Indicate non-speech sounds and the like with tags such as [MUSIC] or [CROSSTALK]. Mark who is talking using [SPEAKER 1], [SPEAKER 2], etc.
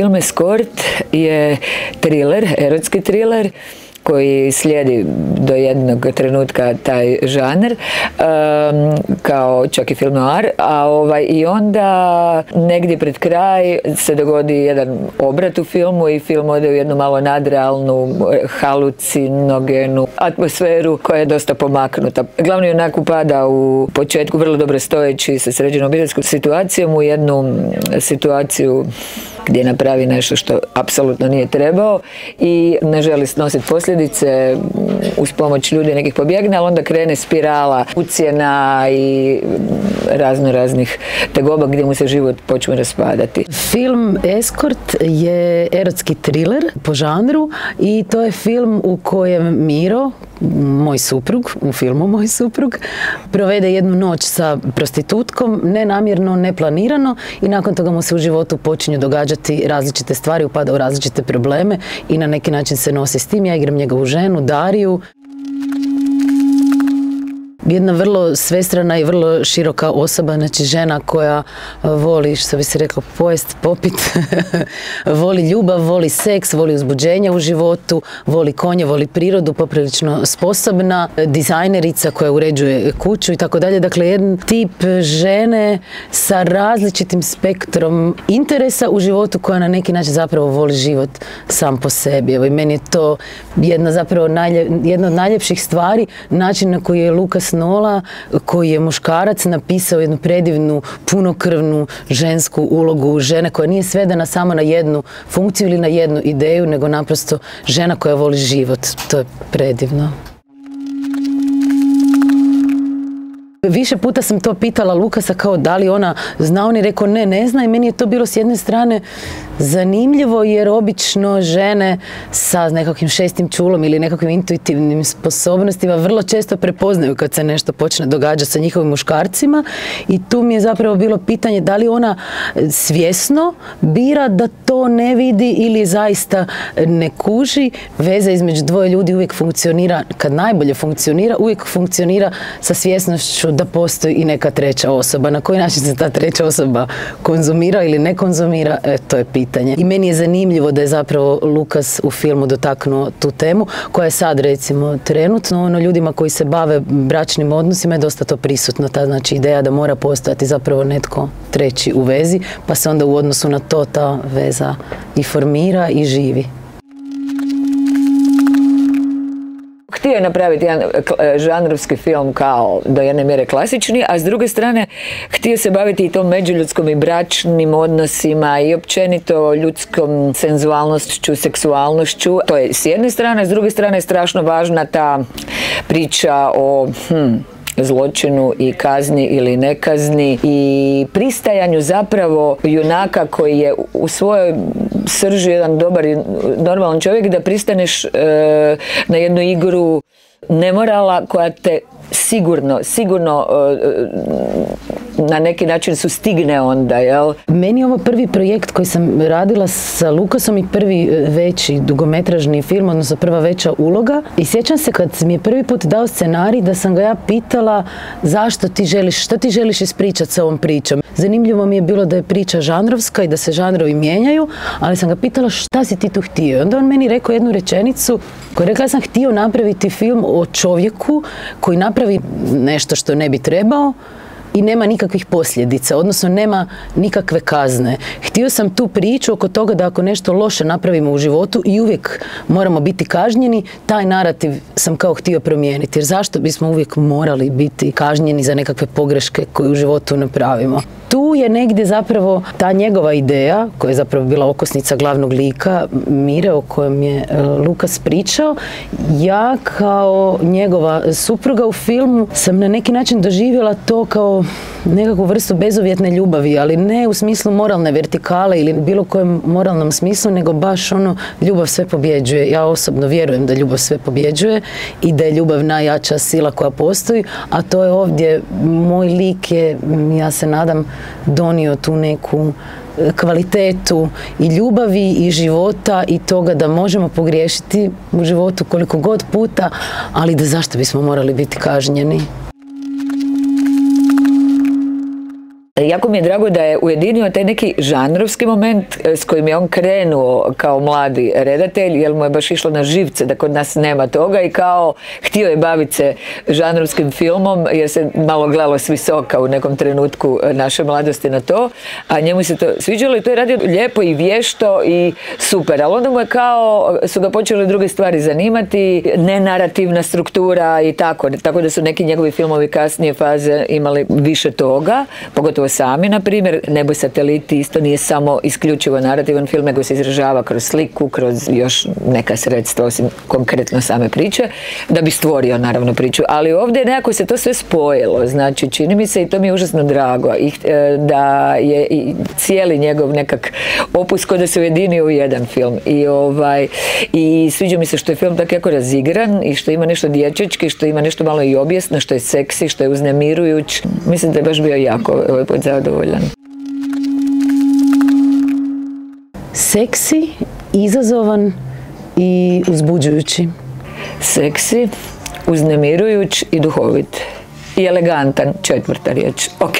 [SPEAKER 1] Film Escort je thriller, erotski thriller koji slijedi do jednog trenutka taj žaner kao čak i film noir a ovaj i onda negdje pred kraj se dogodi jedan obrat u filmu i film ode u jednu malo nadrealnu halucinogenu atmosferu koja je dosta pomaknuta. Glavni junak upada u početku vrlo dobro stojeći sa sređenom obiteljskom situacijom u jednu situaciju gdje napravi nešto što apsolutno nije trebao i ne želi snositi posljedice uz pomoć ljudi nekih pobjegne, ali onda krene spirala ucijena i razno raznih tegoba gdje mu se život počne raspadati.
[SPEAKER 2] Film Escort je erotski thriller po žanru i to je film u kojem Miro, moj suprug, u filmu moj suprug, provede jednu noć sa prostitutkom, nenamjerno, neplanirano i nakon toga mu se u životu počinju događati različite stvari, upada u različite probleme i na neki način se nosi s tim. Ja igram njegovu ženu, Dariju jedna vrlo svestrana i vrlo široka osoba, znači žena koja voli, što bi se reklo, pojest, popit, [LAUGHS] voli ljubav, voli seks, voli uzbuđenje u životu, voli konje, voli prirodu, poprilično sposobna, dizajnerica koja uređuje kuću i tako dalje. Dakle, jedan tip žene sa različitim spektrom interesa u životu koja na neki način zapravo voli život sam po sebi. Evo i meni je to jedna zapravo jedna od najljepših stvari, način na koji je Lukas Nola koji je muškarac napisao jednu predivnu, punokrvnu žensku ulogu žene koja nije svedena samo na jednu funkciju ili na jednu ideju, nego naprosto žena koja voli život. To je predivno. Više puta sam to pitala Lukasa kao da li ona zna, on je rekao ne, ne zna i meni je to bilo s jedne strane zanimljivo jer obično žene sa nekakvim šestim čulom ili nekakvim intuitivnim sposobnostima vrlo često prepoznaju kad se nešto počne događati sa njihovim muškarcima i tu mi je zapravo bilo pitanje da li ona svjesno bira da to ne vidi ili zaista ne kuži. Veza između dvoje ljudi uvijek funkcionira, kad najbolje funkcionira, uvijek funkcionira sa svjesnošću da postoji i neka treća osoba. Na koji način se ta treća osoba konzumira ili ne konzumira, e, to je pitanje. I meni je zanimljivo da je zapravo Lukas u filmu dotaknuo tu temu, koja je sad recimo trenutno, ono ljudima koji se bave bračnim odnosima je dosta to prisutno, ta znači ideja da mora postojati zapravo netko treći u vezi, pa se onda u odnosu na to ta veza i formira i živi.
[SPEAKER 1] Htio je napraviti jedan e, žanrovski film kao do jedne mjere klasični, a s druge strane htio se baviti i tom međuljudskom i bračnim odnosima i općenito ljudskom senzualnošću, seksualnošću. To je s jedne strane, s druge strane je strašno važna ta priča o hm, zločinu i kazni ili nekazni i pristajanju zapravo junaka koji je u svojoj srži jedan dobar i normalan čovjek da pristaneš e, na jednu igru nemorala koja te sigurno, sigurno e, na neki način su stigne onda, jel?
[SPEAKER 2] Meni je ovo prvi projekt koji sam radila sa Lukasom i prvi e, veći dugometražni film, odnosno prva veća uloga. I sjećam se kad mi je prvi put dao scenarij da sam ga ja pitala zašto ti želiš, šta ti želiš ispričati sa ovom pričom. Zanimljivo mi je bilo da je priča žanrovska i da se žanrovi mijenjaju, ali sam ga pitala šta si ti tu htio. I onda on meni rekao jednu rečenicu koja je rekla sam htio napraviti film o čovjeku koji napravi nešto što ne bi trebao, i nema nikakvih posljedica, odnosno nema nikakve kazne. Htio sam tu priču oko toga da ako nešto loše napravimo u životu i uvijek moramo biti kažnjeni, taj narativ sam kao htio promijeniti. Jer zašto bismo uvijek morali biti kažnjeni za nekakve pogreške koje u životu napravimo? tu je negdje zapravo ta njegova ideja, koja je zapravo bila okosnica glavnog lika, Mire, o kojem je e, Lukas pričao, ja kao njegova supruga u filmu sam na neki način doživjela to kao nekakvu vrstu bezuvjetne ljubavi, ali ne u smislu moralne vertikale ili bilo kojem moralnom smislu, nego baš ono ljubav sve pobjeđuje. Ja osobno vjerujem da ljubav sve pobjeđuje i da je ljubav najjača sila koja postoji, a to je ovdje, moj lik je, ja se nadam, donio tu neku e, kvalitetu i ljubavi i života i toga da možemo pogriješiti u životu koliko god puta, ali da zašto bismo morali biti kažnjeni.
[SPEAKER 1] Jako mi je drago da je ujedinio taj neki žanrovski moment e, s kojim je on krenuo kao mladi redatelj, jer mu je baš išlo na živce da kod nas nema toga i kao htio je baviti se žanrovskim filmom jer se malo gledalo s visoka u nekom trenutku e, naše mladosti na to, a njemu se to sviđalo i to je radio lijepo i vješto i super, ali onda mu je kao, su ga počeli druge stvari zanimati, nenarativna struktura i tako, tako da su neki njegovi filmovi kasnije faze imali više toga, pogotovo sami, na primjer, Nebo sateliti isto nije samo isključivo narativan film, nego se izražava kroz sliku, kroz još neka sredstva, osim konkretno same priče, da bi stvorio naravno priču. Ali ovdje nekako se to sve spojilo, znači čini mi se i to mi je užasno drago, i, e, da je i cijeli njegov nekak opus da se ujedinio u jedan film. I, ovaj, i sviđa mi se što je film tako jako razigran i što ima nešto dječački, što ima nešto malo i objesno, što je seksi, što je uznemirujuć. Mislim da je baš bio jako put zadovoljan.
[SPEAKER 2] Seksi, izazovan i uzbuđujući.
[SPEAKER 1] Seksi, uznemirujuć i duhovit. I elegantan, četvrta riječ. Ok.